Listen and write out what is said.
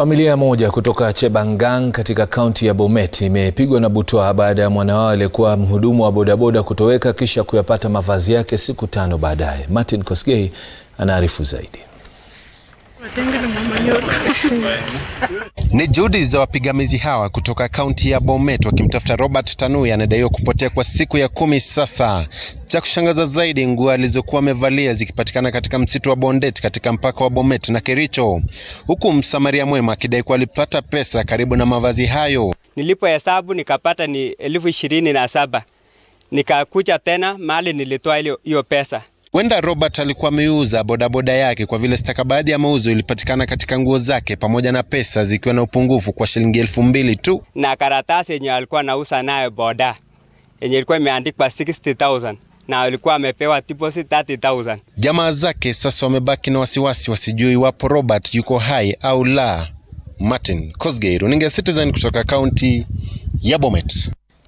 Familia moja kutoka Chebangang katika kaunti ya Bomet imepigwa na butwaa baada ya mwana wao aliyekuwa mhudumu wa bodaboda kutoweka kisha kuyapata mavazi yake siku tano baadaye. Martin Kosgei anaarifu zaidi. Ni juhudi za wapigamizi hawa kutoka kaunti ya Bomet wakimtafuta Robert Tanui anadaiwa kupotea kwa siku ya kumi sasa. Cha kushangaza zaidi, nguo alizokuwa amevalia zikipatikana katika msitu wa Bondet katika mpaka wa Bomet na Kericho, huku msamaria mwema akidai kuwa alipata pesa karibu na mavazi hayo. nilipo hesabu nikapata ni elfu ishirini na saba nikakuja tena mahali nilitoa hiyo pesa. Huenda Robert alikuwa ameuza bodaboda yake kwa vile stakabadhi ya mauzo ilipatikana katika nguo zake pamoja na pesa zikiwa na upungufu kwa shilingi elfu mbili tu. na karatasi yenye alikuwa anauza nayo boda yenye ilikuwa imeandikwa 60,000 na alikuwa amepewa deposit 30,000. Jamaa zake sasa wamebaki na wasiwasi, wasijui iwapo Robert yuko hai au la. Martin Kosgei, runinga Citizen kutoka kaunti ya Bomet.